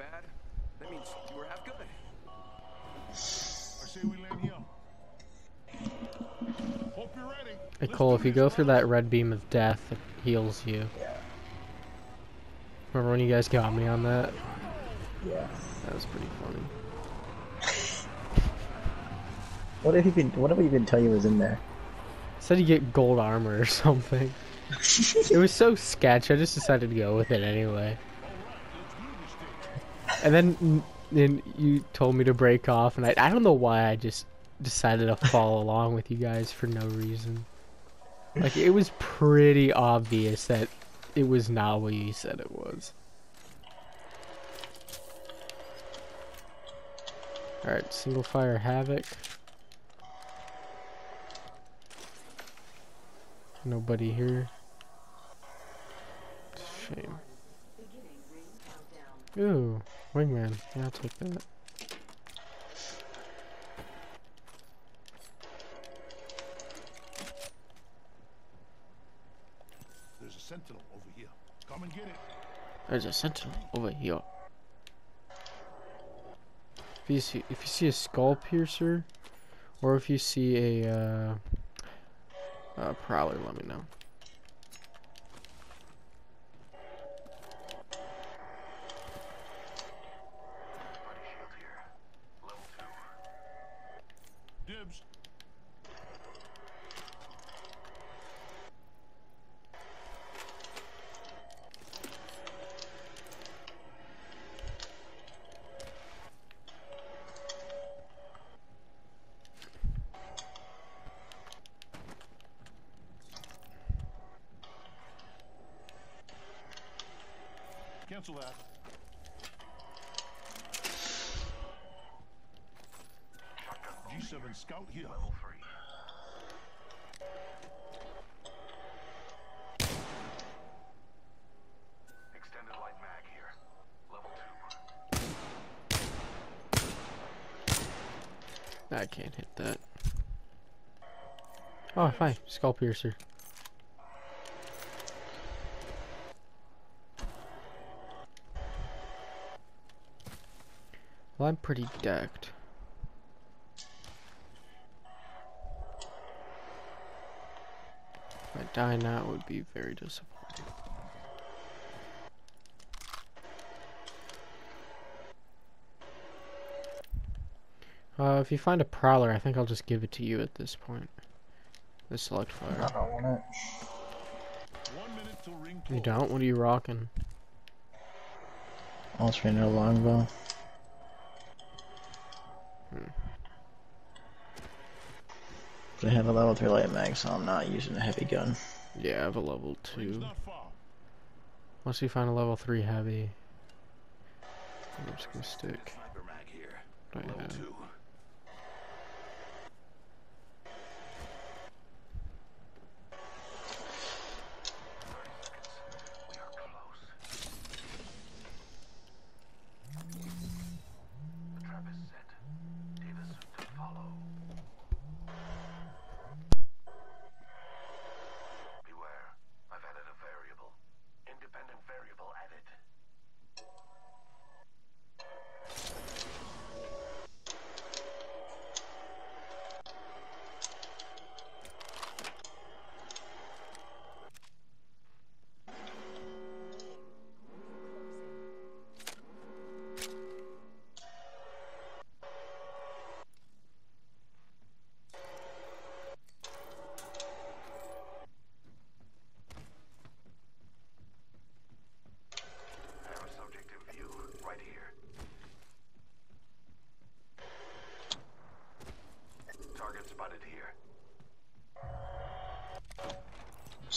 bad, that means you were half good. I say we land here. Hope you're ready. Hey Cole, if you go through that red beam of death, it heals you. Yeah. Remember when you guys got me on that? Yeah. That was pretty funny. What if he been? What if we didn't tell you was in there? Said you get gold armor or something. it was so sketch. I just decided to go with it anyway. And then, then you told me to break off, and I I don't know why I just decided to follow along with you guys for no reason. Like it was pretty obvious that it was not what you said it was. Alright, single fire havoc. Nobody here. Shame. Ooh, wingman. Yeah, I'll take that. There's a sentinel over here. Come and get it. There's a sentinel over here. If you see, if you see a skull piercer, or if you see a uh, uh, prowler, let me know. Cancel that. G7 Scout here. Level three. Extended light mag here. Level two. I can't hit that. Oh, fine. Skull piercer. Well, I'm pretty decked. If I die now, it would be very disappointing. Uh, if you find a prowler, I think I'll just give it to you at this point. The select fire. I don't want it. You don't? What are you rocking? Alternator longbow. But I have a level 3 light mag, so I'm not using a heavy gun. Yeah, I have a level 2. Once you find a level 3 heavy, I'm just gonna stick. Sniper mag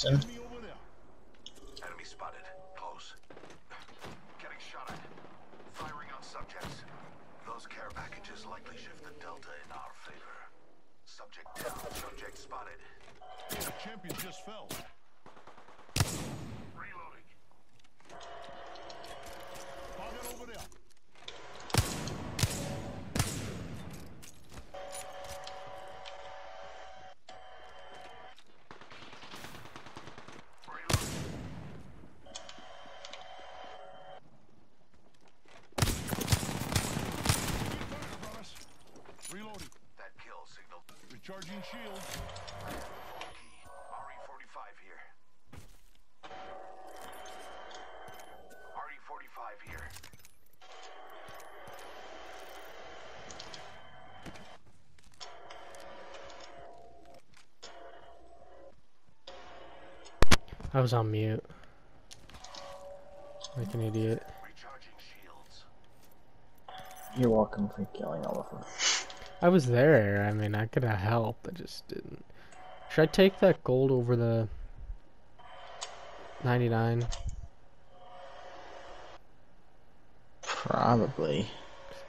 Sim? Enemy. Enemy spotted. Close. Getting shot at. Firing on subjects. Those care packages likely shift the delta in our favor. Subject down. Subject spotted. The champion just fell. I was on mute. Like an idiot. You're welcome for killing all of them. I was there. I mean, I could have helped. I just didn't. Should I take that gold over the 99? Probably.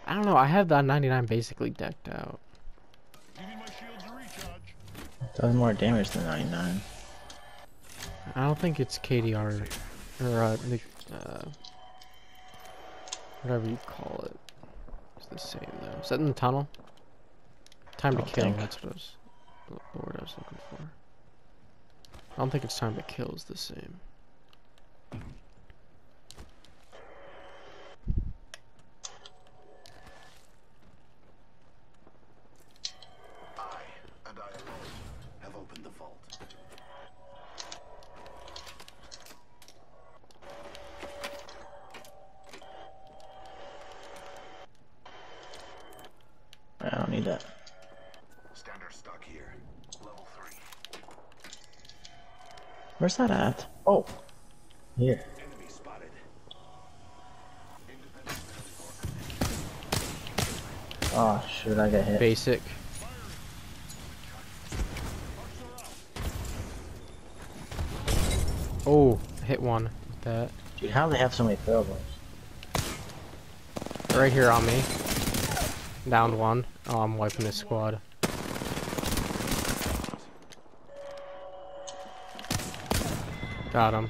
I don't know. I have that 99 basically decked out. Giving my shields a recharge. Does more damage than 99. I don't think it's KDR or uh, uh, whatever you call it. It's the same though. Is that in the tunnel? Time to kill. think. That's what I was. The word I was looking for. I don't think it's time to kill is the same. I, and I alone, have opened the vault. I don't need that. Standard stock here. Level 3. Where's that at? Oh. Here. Enemy. Oh shoot, I got hit. Basic. Oh, hit one with that. Dude, how do they have so many throwables? Right here on me. Downed one. Oh, I'm wiping this squad. Got him.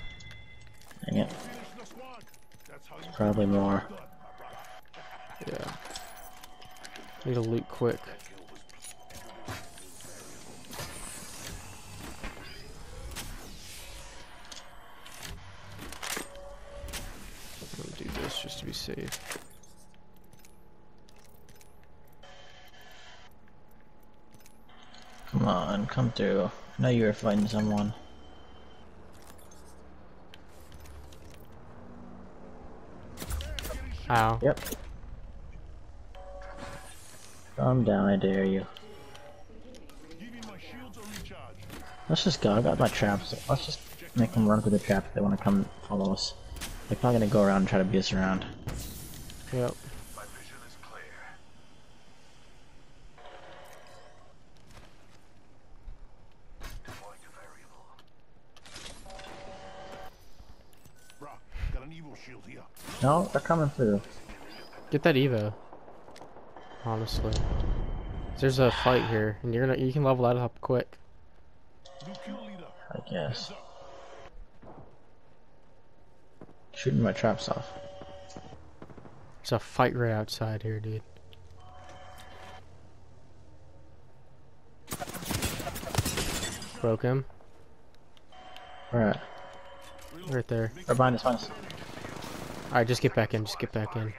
Dang it. Finish the squad. That's how you Probably more. done, my brother. Yeah. Need to loot quick. I'm gonna do this just to be safe. Come on, come through. I know you were fighting someone. Ow. Yep. Calm down, I dare you. Giving my shields a recharge. Let's just go. I got my traps. Let's just make them run through the trap if they want to come follow us. They're probably gonna go around and try to beat us around. Yep. My vision is clear. Deploying a variable. Brock, got an Evo shield here. No, they're coming through. Get that Evo. Honestly. There's a fight here, and you're gonna you can level that up quick. New kill leader. I guess. Shooting my traps off. There's a fight right outside here, dude. Broke him. At? Right there. Or behind us, behind us. Alright, just get back in, just get back in.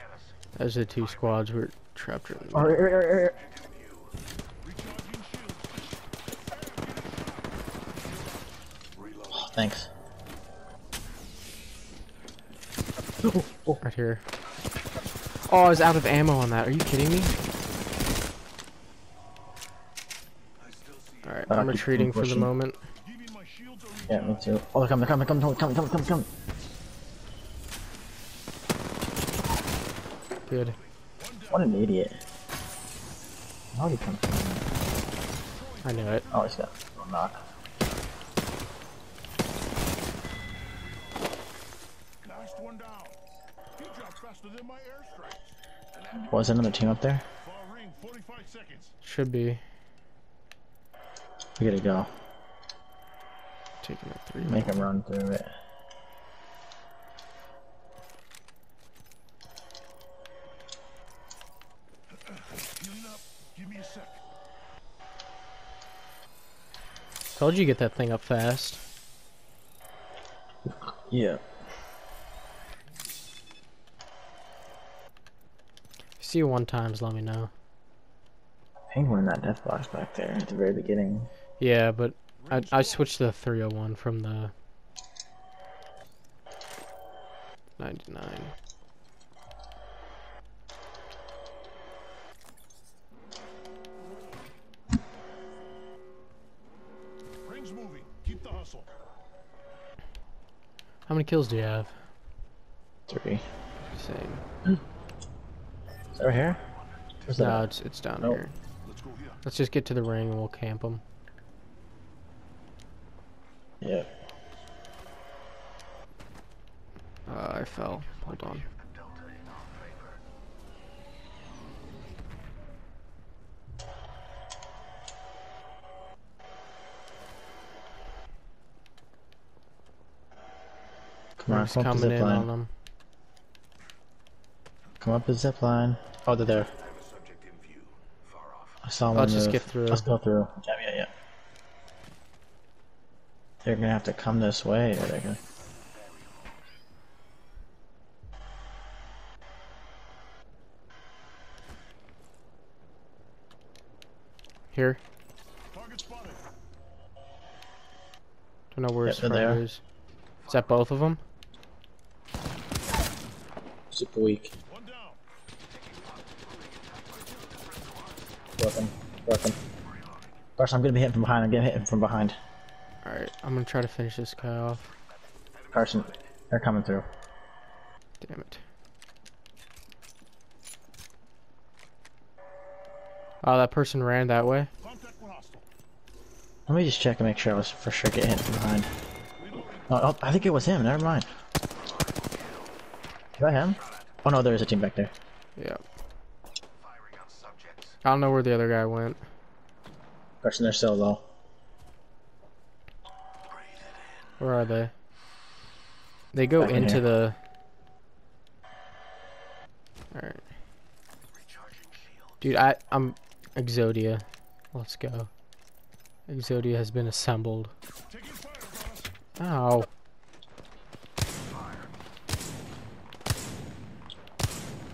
Those are the two squads we're trapped in. Oh, here, here, here, here. Recharging shields. Oh, thanks. Right here. Oh, I was out of ammo on that. Are you kidding me? Alright, I'll I'm uh, retreating for the moment. Giving my shields a recharge. Yeah, me too. Oh, they're coming, they're coming, they're coming, coming, coming, coming, coming. Good. What an idiot. How did he come from? I knew it. Oh, he's got a knock. Last one down. He dropped faster than my airstrikes. Was another team up there? 45 seconds. Should be. We gotta go. Taking a three. Make him run through it. Healing up. Give me a sec. Told you get that thing up fast. Yeah. See you one times, let me know. think we're in that death box back there at the very beginning. Yeah, but I I switched the 301 from the 99. Keep the hustle. How many kills do you have? Three. Same. Is that right here? Where's? No, at? it's it's down Nope. here. Let's go here. Let's just get to the ring and we'll camp them. Yeah. Uh, I fell. Hold on. The Delta in our favor. Come on, Ring's come up the coming zip in on them. Come up the zip line. Oh, they're there. I have a subject in view. Far off. I saw one Let's just get through. Let's go through. Yeah, yeah, yeah. They're gonna have to come this way, or they're gonna. Here. Target spotted. Don't know where Yep, his friend there. is. Is that both of them? Super weak. Broken. Broken. First, I'm gonna be hitting from behind. I'm gonna hit him from behind. Alright, I'm gonna try to finish this guy off. Carson, they're coming through. Damn it. Oh, that person ran that way. Contact with hostile. Let me just check and make sure I was for sure getting hit from behind. Oh, oh, I think it was him. Never mind. Is that him? Oh no, there is a team back there. Yeah. Firing on subjects. I don't know where the other guy went. Carson, they're so low. Where are they? They go Back into here. the. Alright. Dude, I, I'm. Exodia. Let's go. Exodia has been assembled. Ow. God, they hurt. We'll never shoot two these. Shields are recharging.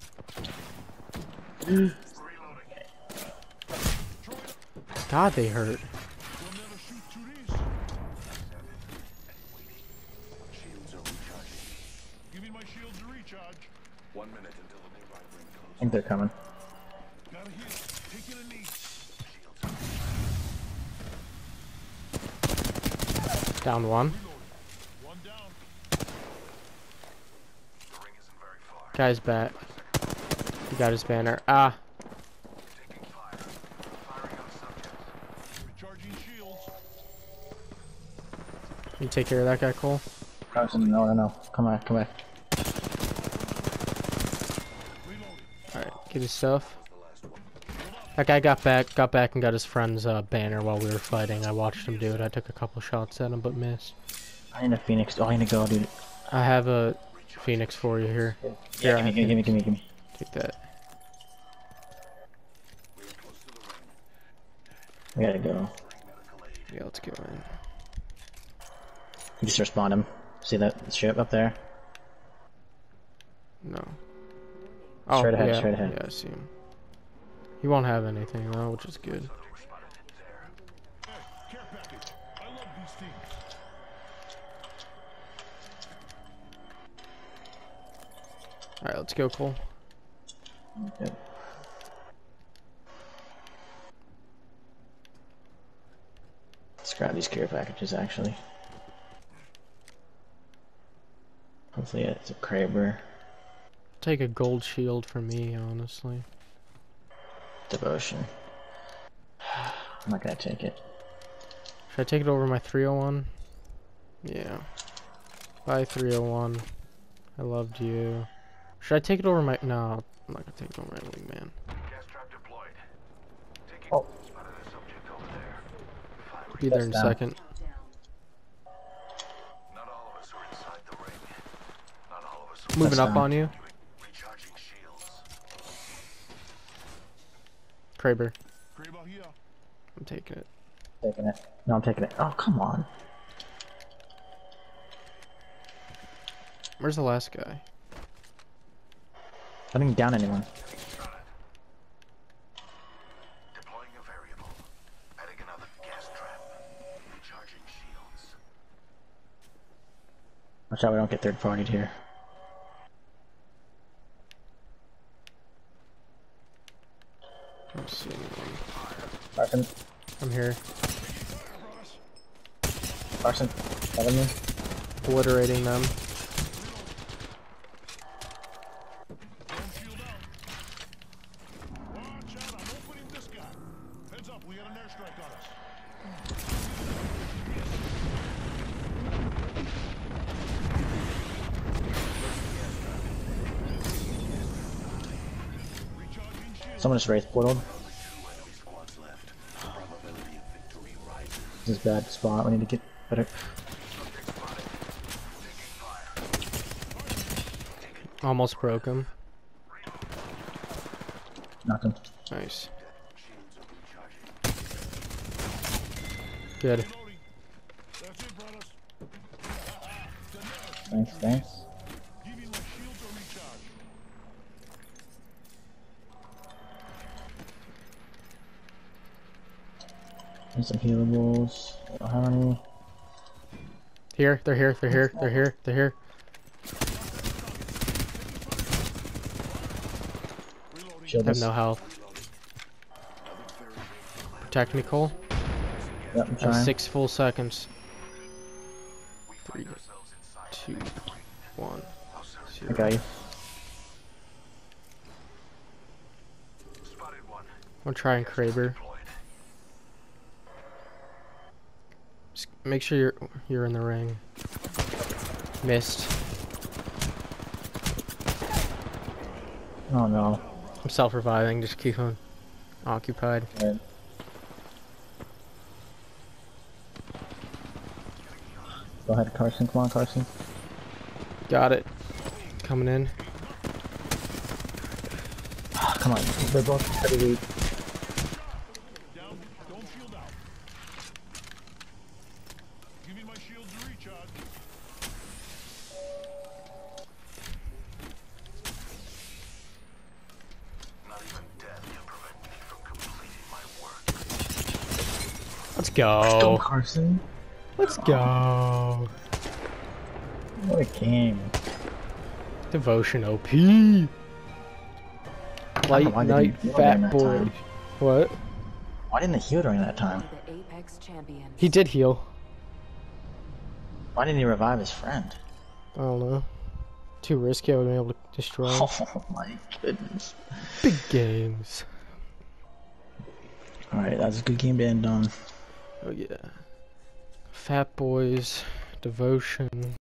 Give me my shield to recharge. One minute until the they hurt. I think they're coming. Gotta heal. Taking a knee. Down one. One down. The ring isn't very far. Guy's back. He got his banner. Ah. Taking fire. Firing on subjects. Recharging shields. You take care of that guy, Cole? Carson, no, no, no. Come back, come back. Alright, get his stuff. The last one. That guy got back, got back and got his friend's uh, banner while we were fighting. I watched him do it. I took a couple shots at him, but missed. I need a phoenix. Oh, I need to go, dude. I have a phoenix for you here. Yeah, Here, give me, give me, give me, give me. Take that. We gotta go. Yeah, let's go in. You just respawn him. See that ship up there? No. Oh, Straight ahead, yeah, straight ahead. Yeah, I see him. He won't have anything though, which is good. Hey, care package. I love these things. Alright, let's go, Cole. Yep. Grab these care packages, actually. Hopefully it's a Kraber. Take a gold shield for me, honestly. Devotion. I'm not gonna take it. Should I take it over my 301? Yeah. Bye, 301. I loved you. Should I take it over my... No, I'm not gonna take it over my wingman. Gas trap deployed. Taking Oh. spotted a subject over there. Firing. Be there in a second. Not all of us are inside the ring. Not all of us are Moving up on you. recharging shields. Kraber. Kraber here. I'm taking it. Taking it. No, I'm taking it. Oh, come on. Where's the last guy? I didn't down anyone. Watch out we don't get third partied here. I'm seeing one. Carson, I'm here. Me. Obliterating them. Don't shield out. Watch out, I'm opening this guy. Heads up, we got an airstrike on us. Recharging shield. Someone just raised portal. Two enemy squads left. Probability of victory rises. This is a bad spot. We need to get better. Subject spotted. Taking fire. Almost broke him. Knocked him. Nice. Shields are recharging. Good. Thanks, thanks. Give me my shields or recharge. Need some healables. I don't have any. Here, they're here, they're here, they're here, they're here. Shield I have no health. Protect me, Cole. Yep, I'm trying. six full seconds. We find ourselves inside Two, one, I zero. got you. I'm trying Kraber. Deployed. Just make sure you're you're in the ring. Missed. Oh no. I'm self-reviving. Just keep on occupied. Right. Go ahead, Carson. Come on, Carson. Got it. Coming in. Ah, come on. They're both pretty weak. Go, go. Carson. Let's go. What a game. Devotion OP. know Light why night didn't heal during fat boy. What? Why didn't he heal during that time? The Apex champion. He did heal. Why didn't he revive his friend? I don't know. Too risky. I would have been able to destroy him. Oh my goodness. Big games. Alright, that's a good game to end on. Oh yeah. Fat boys. Devotion.